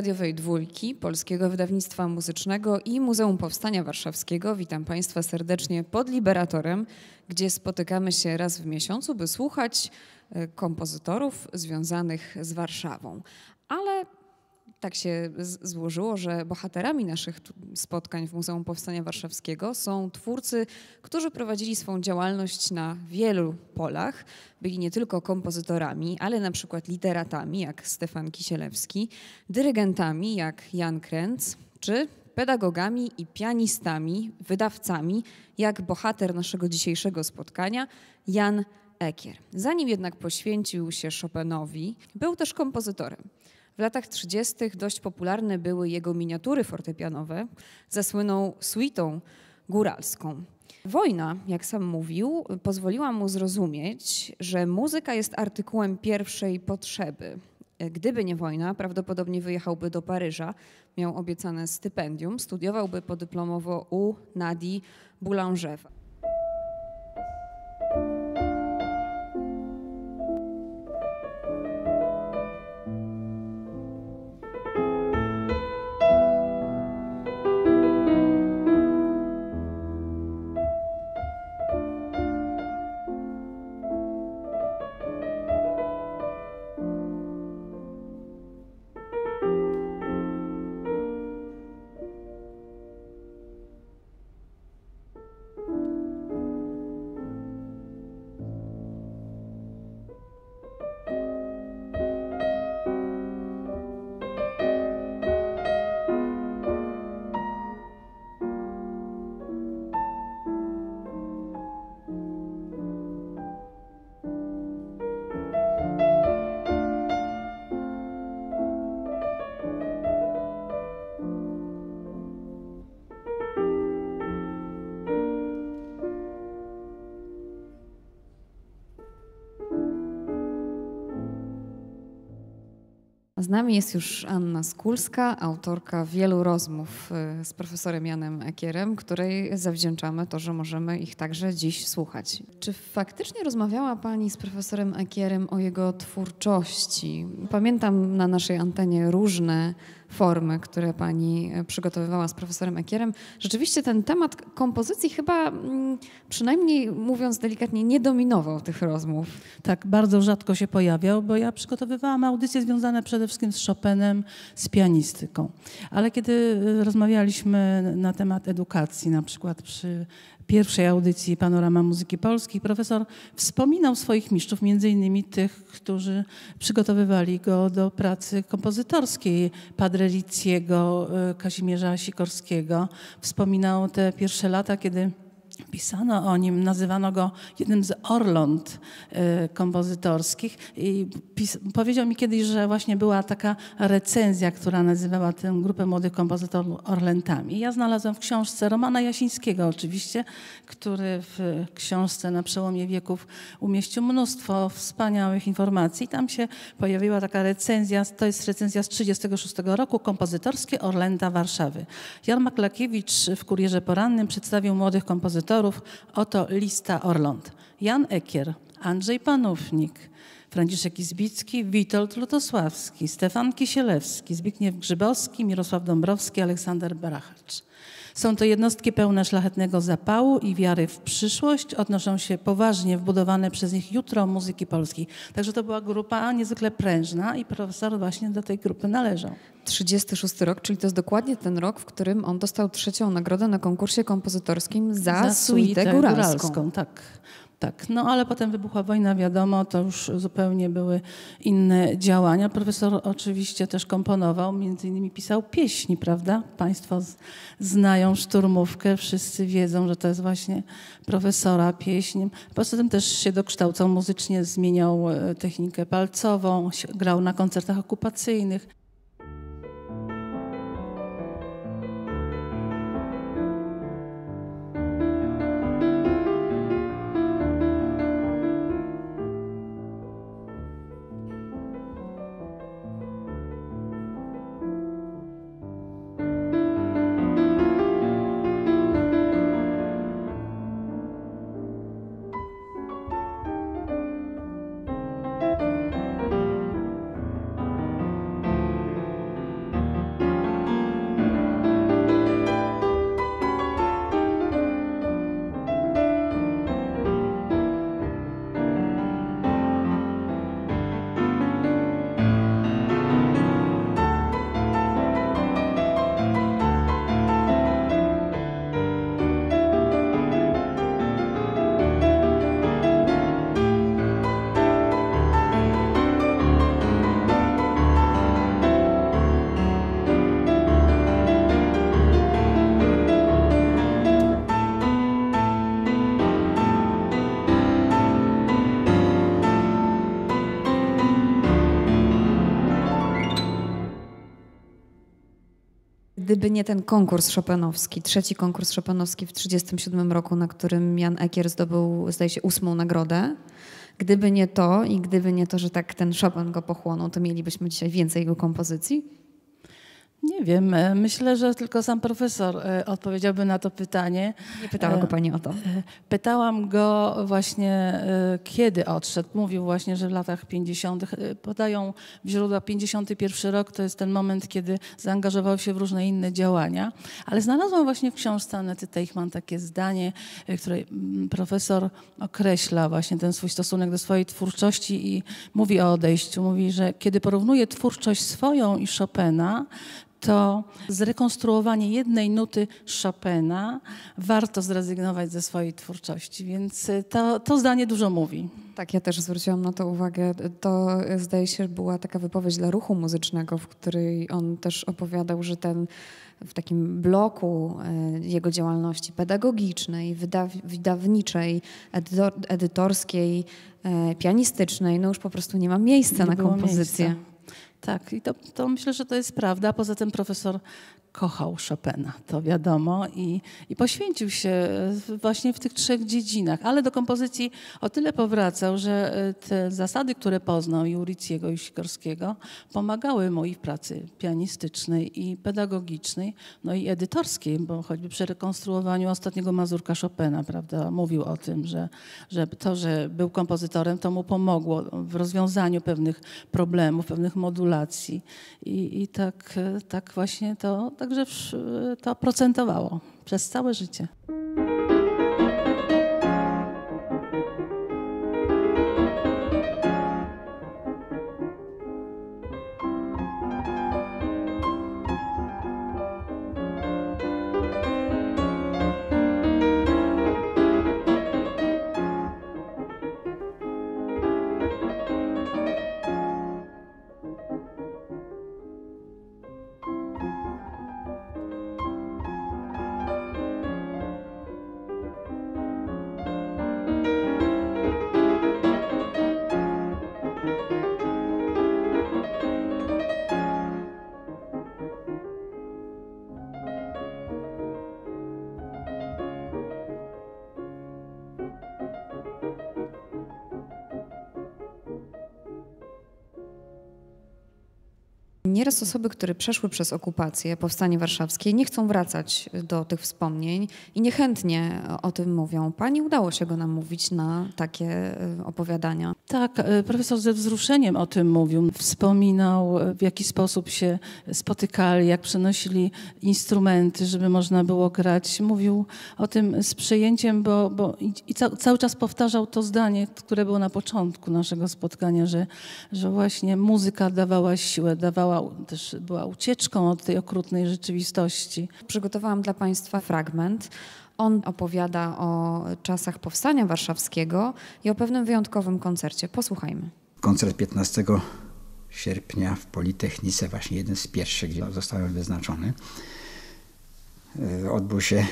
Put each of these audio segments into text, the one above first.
Radiowej Dwójki, Polskiego Wydawnictwa Muzycznego i Muzeum Powstania Warszawskiego witam Państwa serdecznie pod Liberatorem, gdzie spotykamy się raz w miesiącu, by słuchać e, kompozytorów związanych z Warszawą. Ale tak się złożyło, że bohaterami naszych spotkań w Muzeum Powstania Warszawskiego są twórcy, którzy prowadzili swą działalność na wielu polach. Byli nie tylko kompozytorami, ale na przykład literatami, jak Stefan Kisielewski, dyrygentami, jak Jan Kręc, czy pedagogami i pianistami, wydawcami, jak bohater naszego dzisiejszego spotkania, Jan Ekier. Zanim jednak poświęcił się Chopinowi, był też kompozytorem. W latach 30. dość popularne były jego miniatury fortepianowe, zasłynął suitą góralską. Wojna, jak sam mówił, pozwoliła mu zrozumieć, że muzyka jest artykułem pierwszej potrzeby. Gdyby nie wojna, prawdopodobnie wyjechałby do Paryża, miał obiecane stypendium, studiowałby podyplomowo u Nadi Boulanger. Nami jest już Anna Skulska, autorka wielu rozmów y, z profesorem Janem Ekierem, której zawdzięczamy to, że możemy ich także dziś słuchać. Czy faktycznie rozmawiała Pani z profesorem Ekierem o jego twórczości? Pamiętam na naszej antenie różne formy, które pani e, przygotowywała z profesorem Ekierem. Rzeczywiście ten temat kompozycji chyba, mm, przynajmniej mówiąc delikatnie, nie dominował tych rozmów. Tak, bardzo rzadko się pojawiał, bo ja przygotowywałam audycje związane przede wszystkim z Chopinem, z pianistyką. Ale kiedy e, rozmawialiśmy na temat edukacji, na przykład przy pierwszej audycji Panorama Muzyki Polskiej profesor wspominał swoich mistrzów, między innymi tych, którzy przygotowywali go do pracy kompozytorskiej, Padre Liciego, e, Kazimierza Sikorskiego. Wspominał te pierwsze lata, kiedy Pisano o nim, nazywano go jednym z Orląt y, kompozytorskich i powiedział mi kiedyś, że właśnie była taka recenzja, która nazywała tę grupę młodych kompozytorów Orlętami. Ja znalazłam w książce Romana Jasińskiego oczywiście, który w książce na przełomie wieków umieścił mnóstwo wspaniałych informacji. Tam się pojawiła taka recenzja, to jest recenzja z 1936 roku, kompozytorskie Orlęta Warszawy. Jan Maklakiewicz w Kurierze Porannym przedstawił młodych kompozytorów kompozytorów. Oto lista Orląt. Jan Ekier, Andrzej Panównik, Franciszek Izbicki, Witold Lutosławski, Stefan Kisielewski, Zbigniew Grzybowski, Mirosław Dąbrowski, Aleksander Barachacz. Są to jednostki pełne szlachetnego zapału i wiary w przyszłość. Odnoszą się poważnie w budowane przez nich jutro muzyki polskiej. Także to była grupa niezwykle prężna i profesor właśnie do tej grupy należał. 36 rok, czyli to jest dokładnie ten rok, w którym on dostał trzecią nagrodę na konkursie kompozytorskim za, za suitę góralską. góralską. Tak. Tak, no ale potem wybuchła wojna, wiadomo, to już zupełnie były inne działania. Profesor oczywiście też komponował, między innymi pisał pieśni, prawda? Państwo znają szturmówkę, wszyscy wiedzą, że to jest właśnie profesora pieśń. Poza tym też się dokształcał muzycznie, zmieniał e, technikę palcową, grał na koncertach okupacyjnych. Gdyby nie ten konkurs szopenowski, trzeci konkurs szopenowski w 1937 roku, na którym Jan Ekier zdobył, zdaje się, ósmą nagrodę, gdyby nie to i gdyby nie to, że tak ten Chopin go pochłonął, to mielibyśmy dzisiaj więcej jego kompozycji? Nie wiem. E, myślę, że tylko sam profesor e, odpowiedziałby na to pytanie. Nie pytała go pani o to. E, pytałam go właśnie, kiedy odszedł. Mówił właśnie, że w latach 50. podają w źródła 51 rok, to jest ten moment, kiedy zaangażował się w różne inne działania. Ale znalazłam właśnie w książce Anety Teichmann takie zdanie, które mm, profesor określa właśnie ten swój stosunek do swojej twórczości i mówi o odejściu. Mówi, że kiedy porównuje twórczość swoją i Chopina, to zrekonstruowanie jednej nuty Chopina warto zrezygnować ze swojej twórczości. Więc y, to, to zdanie dużo mówi. Tak, ja też zwróciłam na to uwagę. To zdaje się była taka wypowiedź dla ruchu muzycznego, w której on też opowiadał, że ten w takim bloku y, jego działalności pedagogicznej, wydaw, wydawniczej, edytor, edytorskiej, y, pianistycznej, no już po prostu nie ma miejsca nie na kompozycję. Miejsca. Tak, i to, to myślę, że to jest prawda. Poza tym profesor kochał Chopina, to wiadomo, i, i poświęcił się właśnie w tych trzech dziedzinach, ale do kompozycji o tyle powracał, że e, te zasady, które poznał i Uriciego i Sikorskiego, pomagały mu i w pracy pianistycznej i pedagogicznej, no i edytorskiej, bo choćby przy rekonstruowaniu ostatniego Mazurka Chopina, prawda, mówił o tym, że, że to, że był kompozytorem, to mu pomogło w rozwiązaniu pewnych problemów, pewnych modulacji. I, i tak, e, tak właśnie to Także to procentowało przez całe życie. Nieraz osoby, które przeszły przez okupację, powstanie warszawskie, nie chcą wracać do tych wspomnień i niechętnie o tym mówią. Pani udało się go namówić na takie y, opowiadania. Tak, y, profesor ze wzruszeniem o tym mówił. Wspominał, y, w jaki sposób się spotykali, jak przenosili instrumenty, żeby można było grać. Mówił o tym z przejęciem, bo, bo i cały czas powtarzał to zdanie, które było na początku naszego spotkania, że, że właśnie muzyka dawała siłę, dawała też była ucieczką od tej okrutnej rzeczywistości. Przygotowałam dla Państwa fragment. On opowiada o czasach powstania warszawskiego i o pewnym wyjątkowym koncercie. Posłuchajmy. Koncert 15 sierpnia w Politechnice, właśnie jeden z pierwszych, gdzie zostałem wyznaczony, e, odbył się e,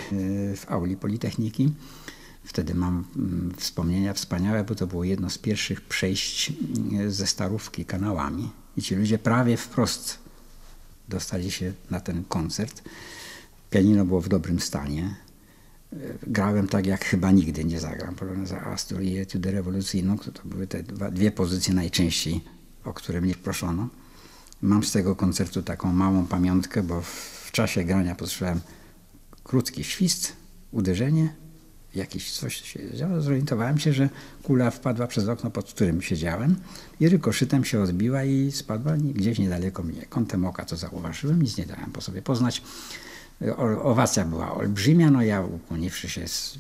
w auli Politechniki. Wtedy mam mm, wspomnienia wspaniałe, bo to było jedno z pierwszych przejść mm, ze starówki kanałami. I ci ludzie prawie wprost dostali się na ten koncert. Pianino było w dobrym stanie. Grałem tak, jak chyba nigdy nie zagram. Poloneza Astur i Etudę rewolucyjną, to, to były te dwa, dwie pozycje najczęściej, o które mnie proszono. Mam z tego koncertu taką małą pamiątkę, bo w czasie grania posłyszałem krótki świst, uderzenie, jakiś coś się działo, zorientowałem się, że kula wpadła przez okno, pod którym siedziałem i rykoszytem się odbiła i spadła gdzieś niedaleko mnie. Kątem oka to zauważyłem, nic nie dałem po sobie poznać. Owacja była olbrzymia, no ja ukłoniwszy się z,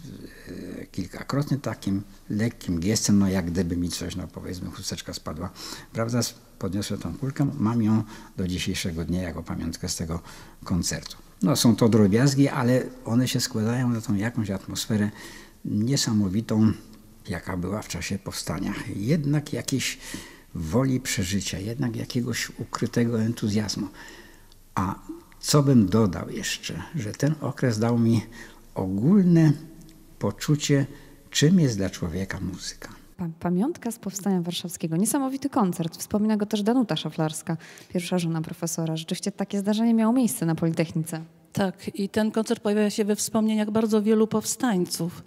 e, kilkakrotnie takim lekkim gestem, no jak gdyby mi coś, no powiedzmy chusteczka spadła, prawda, podniosłem tą kulkę, mam ją do dzisiejszego dnia jako pamiątkę z tego koncertu. No, są to drobiazgi, ale one się składają na tą jakąś atmosferę niesamowitą, jaka była w czasie powstania. Jednak jakiejś woli przeżycia, jednak jakiegoś ukrytego entuzjazmu. A co bym dodał jeszcze, że ten okres dał mi ogólne poczucie, czym jest dla człowieka muzyka. Pamiątka z Powstania Warszawskiego. Niesamowity koncert. Wspomina go też Danuta Szaflarska, pierwsza żona profesora. Rzeczywiście takie zdarzenie miało miejsce na Politechnice. Tak, i ten koncert pojawia się we wspomnieniach bardzo wielu powstańców.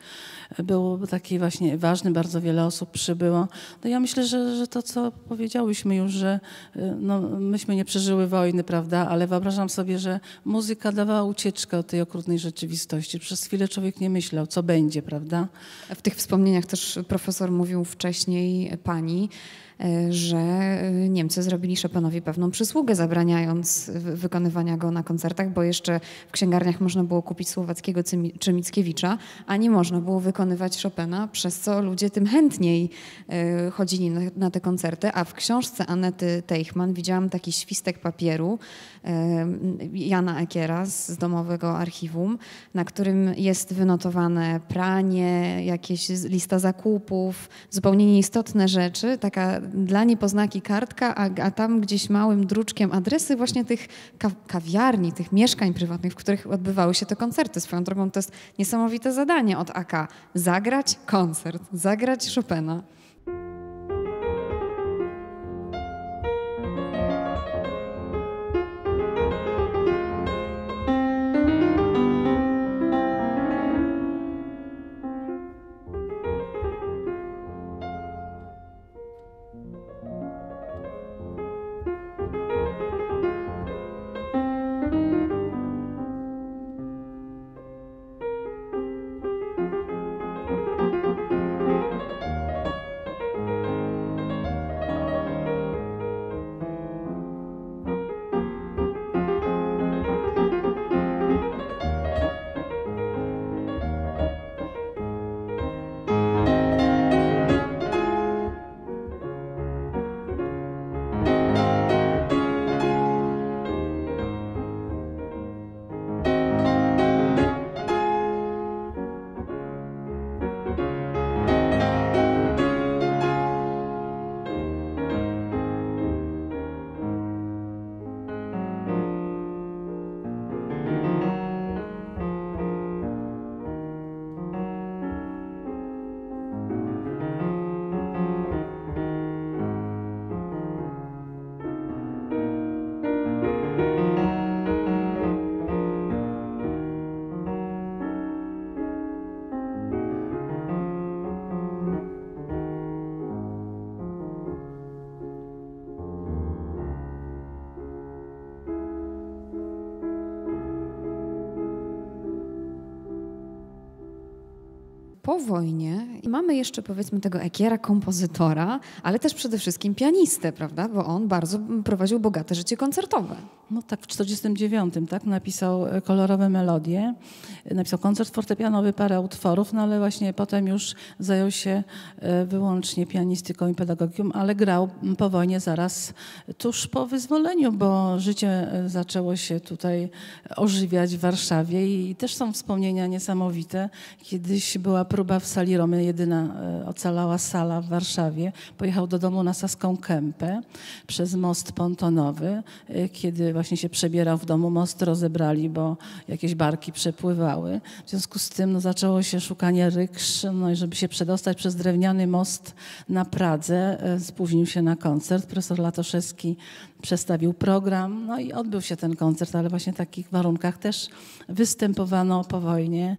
Był taki właśnie ważny, bardzo wiele osób przybyło. No ja myślę, że, że to, co powiedziałyśmy już, że y, no, myśmy nie przeżyły wojny, prawda, ale wyobrażam sobie, że muzyka dawała ucieczkę od tej okrutnej rzeczywistości. Przez chwilę człowiek nie myślał, co będzie, prawda? W tych wspomnieniach też profesor mówił wcześniej pani, że e, Niemcy zrobili Chopinowi pewną przysługę, zabraniając wykonywania go na koncertach, bo jeszcze w księgarniach można było kupić Słowackiego czy Mickiewicza, a nie można było wykonywać Chopina, przez co ludzie tym chętniej e, chodzili na, te koncerty. A w książce Anety Teichmann widziałam taki świstek papieru Jana Ekiera z domowego archiwum, na którym jest wynotowane pranie, jakieś lista zakupów, zupełnie nieistotne rzeczy, taka dla niepoznaki kartka, a, a tam gdzieś małym druczkiem adresy właśnie tych ka kawiarni, tych mieszkań prywatnych, w których odbywały się te koncerty. Swoją drogą to jest niesamowite zadanie od AK. Zagrać koncert, zagrać Chopina. Po wojnie mamy jeszcze powiedzmy tego Ekiera, kompozytora, ale też przede wszystkim pianistę, prawda? Bo on bardzo prowadził bogate życie koncertowe. No tak, w 49 tak, napisał e, kolorowe melodie, napisał koncert fortepianowy, parę utworów, no ale właśnie potem już zajął się e, wyłącznie pianistyką i pedagogiką, ale grał po wojnie zaraz tuż po wyzwoleniu, bo życie e, zaczęło się tutaj ożywiać w Warszawie i też są wspomnienia niesamowite. Kiedyś była próba w sali Romy, jedyna ocalała sala w Warszawie. Pojechał do domu na Saską Kępę przez most pontonowy, kiedy właśnie się przebierał w domu, most rozebrali, bo jakieś barki przepływały. W związku z tym no, zaczęło się szukanie ryksz, no i żeby się przedostać przez drewniany most na Pradze, e, spóźnił się na koncert. Profesor Latoszewski przestawił program, no i odbył się ten koncert, ale właśnie w takich warunkach też występowano po wojnie.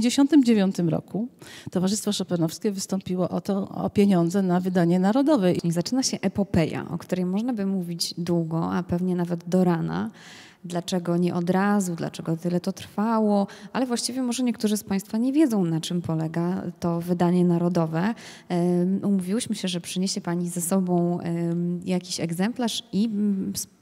1959 roku Towarzystwo Chopinowskie wystąpiło o to, o pieniądze na wydanie narodowe. Zaczyna się epopeja, o której można by mówić długo, a pewnie nawet do rana. Dlaczego nie od razu, dlaczego tyle to trwało, ale właściwie może niektórzy z Państwa nie wiedzą, na czym polega to wydanie narodowe. Um, umówiłyśmy się, że przyniesie Pani ze sobą jakiś egzemplarz i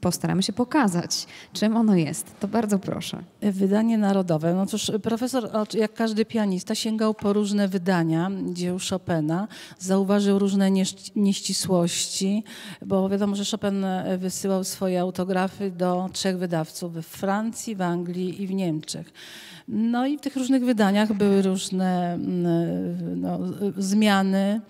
postaramy się pokazać, czym ono jest. To bardzo proszę. Wydanie narodowe. No cóż, profesor, jak każdy pianista, sięgał po różne wydania dzieł Chopina, zauważył różne nieścisłości, bo wiadomo, że Chopin wysyłał swoje autografy do trzech wydawców we Francji, w Anglii i w Niemczech. No i w tych różnych wydaniach były różne mm, no, zmiany.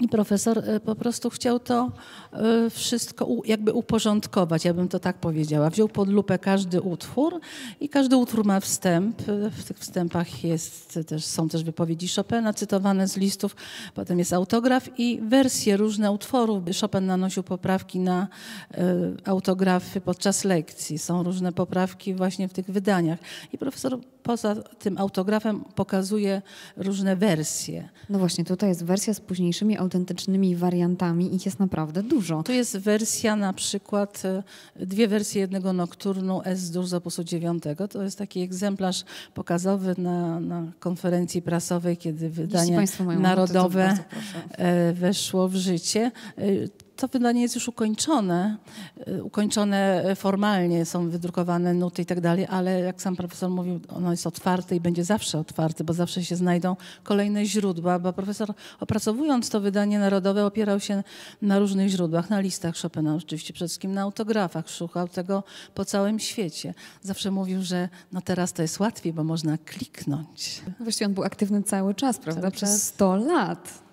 I profesor e, po prostu chciał to e, wszystko jakby uporządkować, ja bym to tak powiedziała. Wziął pod lupę każdy utwór i każdy utwór ma wstęp. W tych wstępach jest też, są też wypowiedzi Chopina cytowane z listów, potem jest autograf i wersje różne utworów. Chopin nanosił poprawki na e, autografy podczas lekcji. Są różne poprawki właśnie w tych wydaniach. I profesor poza tym autografem pokazuje różne wersje. No właśnie, tutaj jest wersja z późniejszymi autentycznymi wariantami. Ich jest naprawdę dużo. Tu jest wersja na przykład, e, dwie wersje jednego nokturnu S-dur z opusu 9. To jest taki egzemplarz pokazowy na, na konferencji prasowej, kiedy wydanie narodowe e, weszło w życie e, to wydanie jest już ukończone, y, ukończone formalnie, są wydrukowane nuty i tak dalej, ale jak sam profesor mówił, ono jest otwarte i będzie zawsze otwarte, bo zawsze się znajdą kolejne źródła, bo profesor opracowując to wydanie narodowe opierał się na różnych źródłach, na listach Chopina, oczywiście przede wszystkim na autografach, szukał tego po całym świecie. Zawsze mówił, że no teraz to jest łatwiej, bo można kliknąć. Właściwie on był aktywny cały czas, prawda? Cały Przez 100 lat.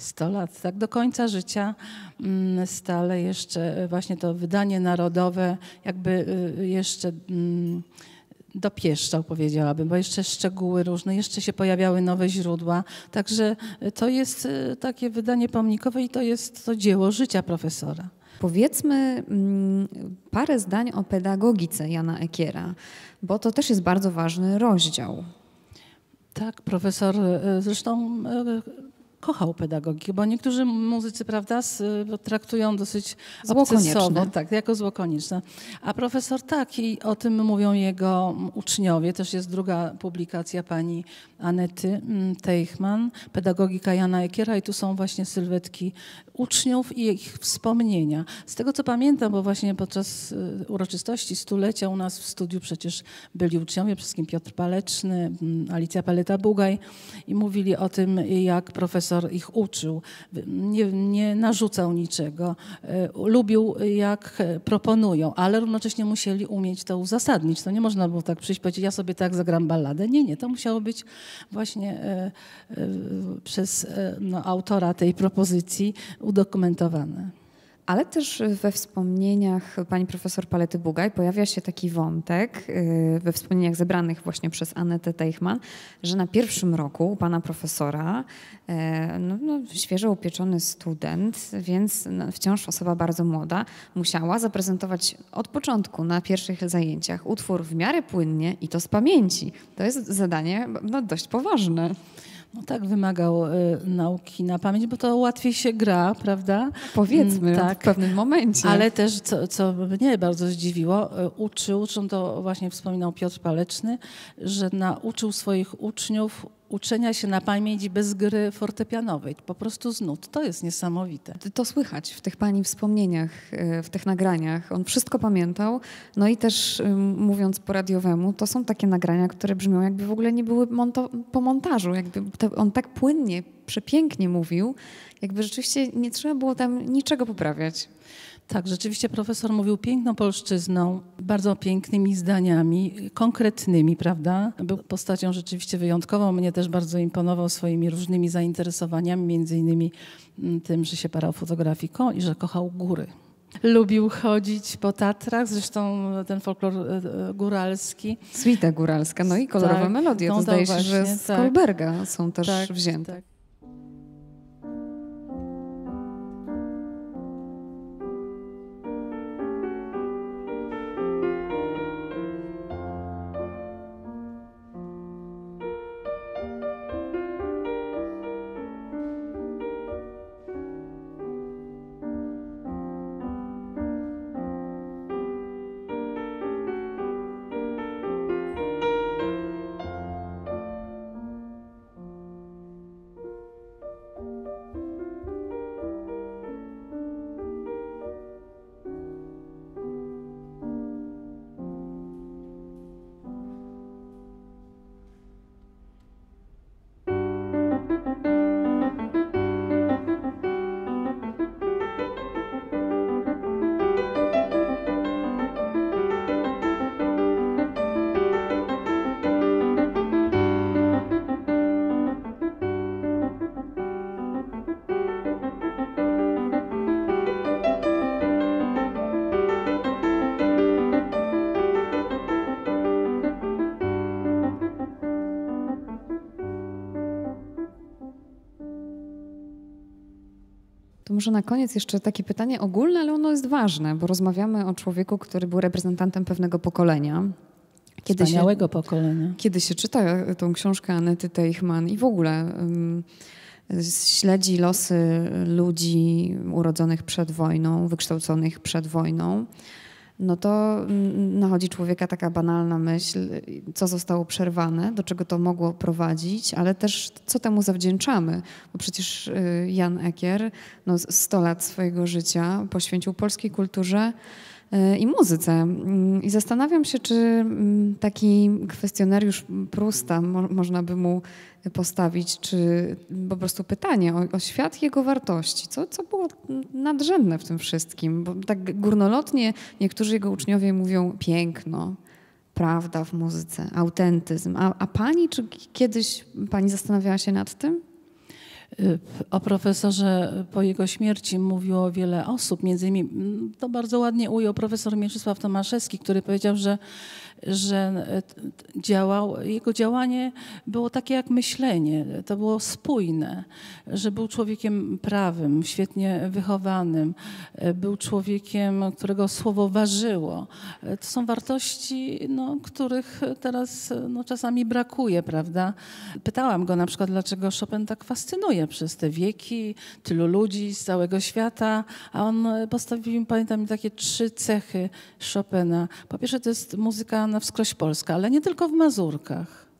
100 lat, tak do końca życia mm, stale jeszcze właśnie to wydanie narodowe jakby y, jeszcze mm, dopieszczał, powiedziałabym, bo jeszcze szczegóły różne, jeszcze się pojawiały nowe źródła. Także to jest takie wydanie pomnikowe i to jest to dzieło życia profesora. Powiedzmy mm, parę zdań o pedagogice Jana Ekiera, bo to też jest bardzo ważny rozdział. Tak, profesor zresztą kochał pedagogikę, bo niektórzy muzycy, prawda, traktują dosyć obcesowo, tak, jako zło konieczne. A profesor tak i o tym mówią jego uczniowie. Też jest druga publikacja pani Anety mm, Teichmann, pedagogika Jana Ekiera i tu są właśnie sylwetki uczniów i ich wspomnienia. Z tego co pamiętam, bo właśnie podczas y, uroczystości stulecia u nas w studiu przecież byli uczniowie, przede wszystkim Piotr Paleczny, mm, Alicja Paleta-Bugaj i mówili o tym, jak profesor ich uczył. Nie, nie narzucał niczego. Y, lubił, jak proponują, ale równocześnie musieli umieć to uzasadnić. To nie można było tak przyjść powiedzieć, ja sobie tak zagram balladę. Nie, nie, to musiało być właśnie y, przez no, autora tej propozycji udokumentowane. Ale też we wspomnieniach pani profesor Palety Bugaj pojawia się taki wątek, y, we wspomnieniach zebranych właśnie przez Anetę Teichmann, że na pierwszym roku u pana profesora e, no, no, świeżo upieczony student, więc no, wciąż osoba bardzo młoda, musiała zaprezentować od początku na pierwszych zajęciach utwór w miarę płynnie i to z pamięci. To jest zadanie no, dość poważne. No tak, wymagał y, nauki na pamięć, bo to łatwiej się gra, prawda? Powiedzmy, tak. w pewnym momencie. Ale też, co, co mnie bardzo zdziwiło, y, uczył, zresztą to właśnie wspominał Piotr Paleczny, że nauczył swoich uczniów uczenia się na pamięć bez gry fortepianowej, po prostu z nut. To jest niesamowite. To słychać w tych pani wspomnieniach, e, w tych nagraniach. On wszystko pamiętał. No i też mówiąc po radiowemu, to są takie nagrania, które brzmią jakby w ogóle nie były po montażu. Jakby on tak płynnie, przepięknie mówił, jakby rzeczywiście nie trzeba było tam niczego poprawiać. Tak, rzeczywiście profesor mówił piękną polszczyzną, bardzo pięknymi zdaniami, konkretnymi, prawda? Był postacią rzeczywiście wyjątkową. Mnie też bardzo imponował swoimi różnymi zainteresowaniami, między innymi mm, tym, że się parał fotografiką i że kochał góry. Lubił chodzić po Tatrach, zresztą ten folklor e, e, góralski. Swita góralska, no i kolorowe tak, melodie. To no zdaje się, że z tak. Kolberga są też tak, wzięte. Tak. Może na koniec jeszcze takie pytanie ogólne, ale ono jest ważne, bo rozmawiamy o człowieku, który był reprezentantem pewnego pokolenia. Kiedy Wspaniałego się, pokolenia. Kiedy się czyta tą książkę Anety Teichmann i w ogóle um, śledzi losy ludzi urodzonych przed wojną, wykształconych przed wojną, no to nachodzi człowieka taka banalna myśl, co zostało przerwane, do czego to mogło prowadzić, ale też co temu zawdzięczamy, bo przecież y, Jan Ekier no, 100 lat swojego życia poświęcił polskiej kulturze i muzyce. Mm, I zastanawiam się, czy mm, taki kwestionariusz Prusta mo można by mu postawić, czy po prostu pytanie o, o, świat jego wartości. Co, co było nadrzędne w tym wszystkim? Bo tak górnolotnie niektórzy jego uczniowie mówią piękno, prawda w muzyce, autentyzm. A, a pani, czy kiedyś pani zastanawiała się nad tym? O profesorze po jego śmierci mówiło wiele osób, między innymi to bardzo ładnie ujął profesor Mieczysław Tomaszewski, który powiedział, że że e, działał, jego działanie było takie jak myślenie, to było spójne, że był człowiekiem prawym, świetnie wychowanym, e, był człowiekiem, którego słowo ważyło. E, to są wartości, no, których teraz no, czasami brakuje, prawda? Pytałam go na przykład, dlaczego Chopin tak fascynuje przez te wieki, tylu ludzi z całego świata, a on postawił, pamiętam, takie trzy cechy Chopina. Po pierwsze, to jest muzyka na wskroś Polska, ale nie tylko w Mazurkach.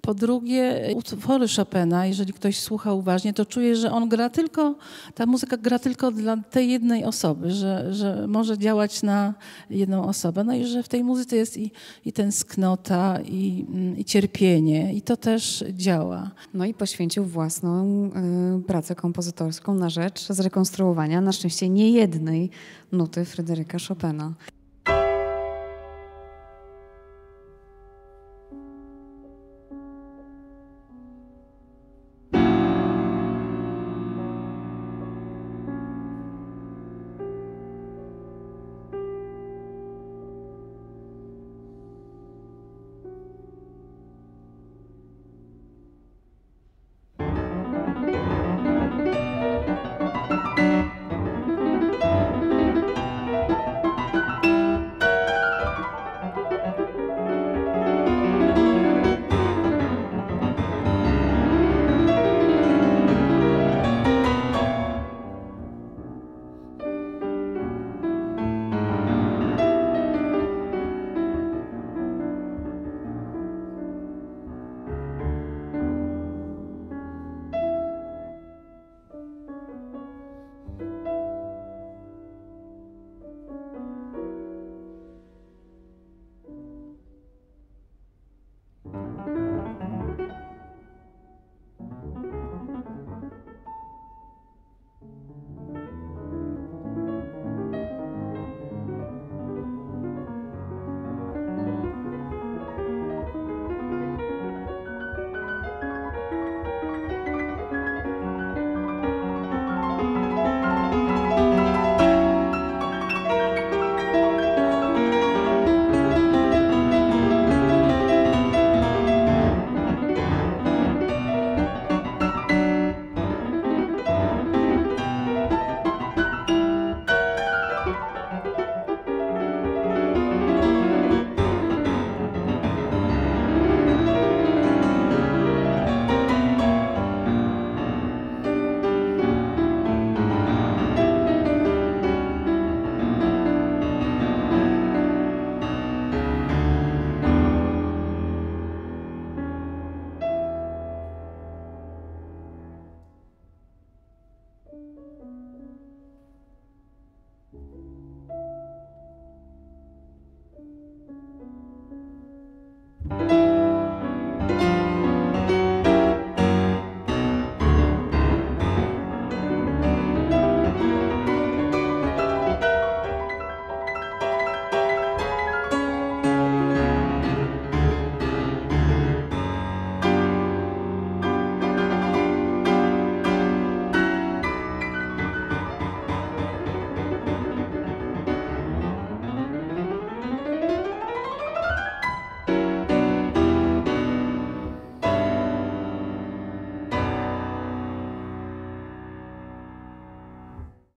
Po drugie, utwory Chopina, jeżeli ktoś słucha uważnie, to czuje, że on gra tylko, ta muzyka gra tylko dla tej jednej osoby, że, że może działać na jedną osobę. No i że w tej muzyce jest i, i tęsknota, i, i cierpienie, i to też działa. No i poświęcił własną y, pracę kompozytorską na rzecz zrekonstruowania, na szczęście nie jednej nuty Fryderyka Chopina.